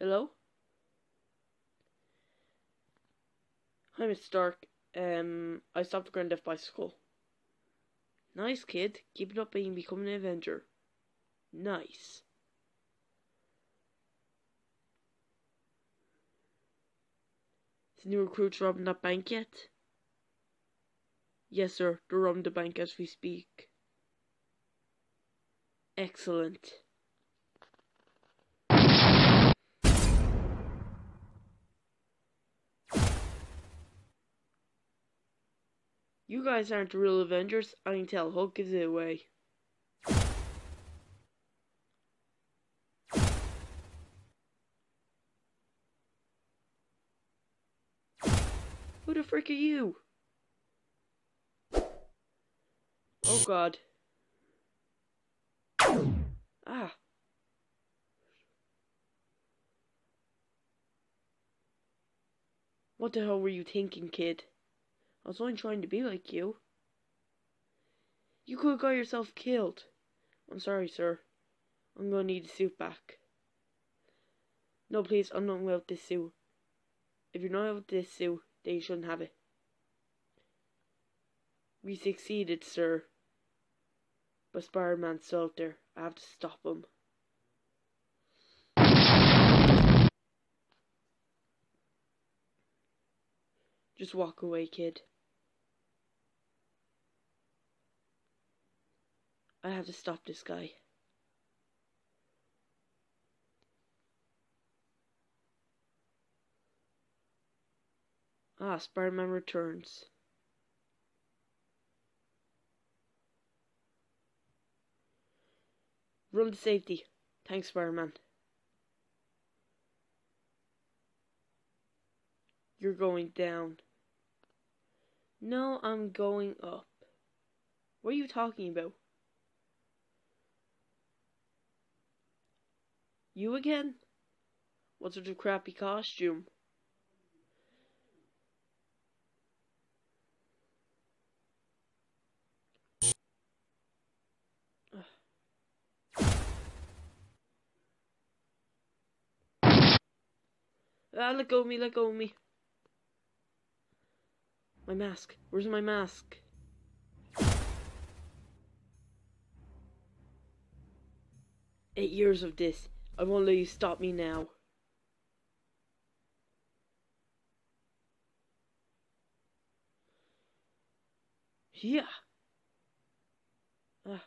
Hello? Hi, Mr. Stark. Um, I stopped the Grand Theft Bicycle. Nice, kid. Keep it up and become an Avenger. Nice. Is the new recruits robbing that bank yet? Yes, sir. They're robbing the bank as we speak. Excellent. You guys aren't the real Avengers. I can tell. Hulk gives it away. Who the frick are you? Oh god. Ah. What the hell were you thinking, kid? I was only trying to be like you. You could have got yourself killed. I'm sorry, sir. I'm gonna need the suit back. No, please, I'm not without this suit. If you're not with this suit, then you shouldn't have it. We succeeded, sir. But Spider-Man's still there. I have to stop him. Just walk away, kid. I have to stop this guy. Ah, Spider-Man returns. Run to safety. Thanks, Spider-Man. You're going down. No, I'm going up. What are you talking about? You again? What sort of crappy costume? Ah, let go of me, let go of me. My mask. Where's my mask? Eight years of this. I won't let you stop me now. Yeah. Ah.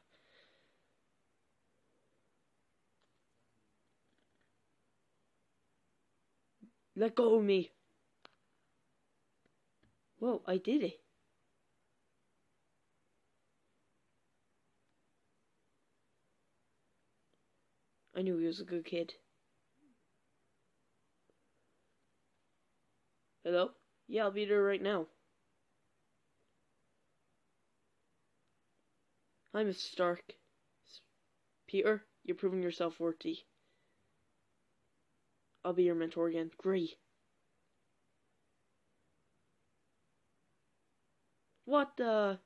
Let go of me. Whoa, I did it. I knew he was a good kid. Hello? Yeah, I'll be there right now. Hi, Mr. Stark. Peter, you're proving yourself worthy. I'll be your mentor again. Great. What the?